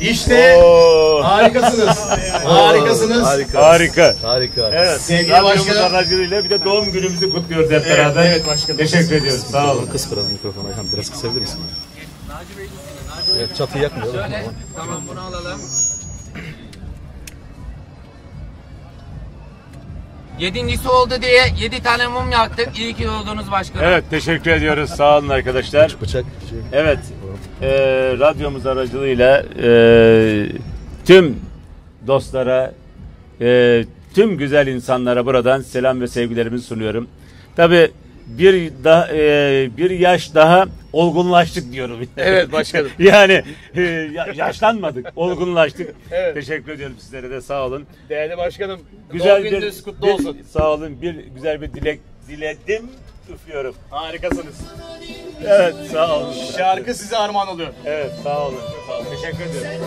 İşte Oo. harikasınız. Harikasınız. Harika. Harika. Harika. Evet. Sevgili radyomuz başkanım. aracılığıyla bir de doğum günümüzü kutluyoruz hep Evet, beraber. evet başkanım. Teşekkür ediyoruz. Sağ olun. Kıs biraz mikrofonu Ayhan biraz kısabilir misin? Evet çatıyı yakmıyor. Şöyle. Tamam bunu alalım. Yedincisi oldu diye yedi tane mum yaktık. İyi ki oldunuz başkanım. Evet teşekkür ediyoruz. Sağ olun arkadaşlar. Bıçak. Şey. Evet. E, radyomuz aracılığıyla e, tüm dostlara, e, tüm güzel insanlara buradan selam ve sevgilerimi sunuyorum. Tabi bir daha e, bir yaş daha olgunlaştık diyorum. Evet başkanım. yani e, ya- yaşlanmadık, olgunlaştık. Evet. Teşekkür ediyorum sizlere de sağ olun. Değerli başkanım. Güzel doğum bir, gününüz kutlu bir- olsun. Sağ olun. Bir güzel bir dilek diledim. Üflüyorum. Harikasınız. Evet, sağ olun. Şarkı size armağan oluyor. Evet, sağ olun. Sağ olun. Teşekkür ederim.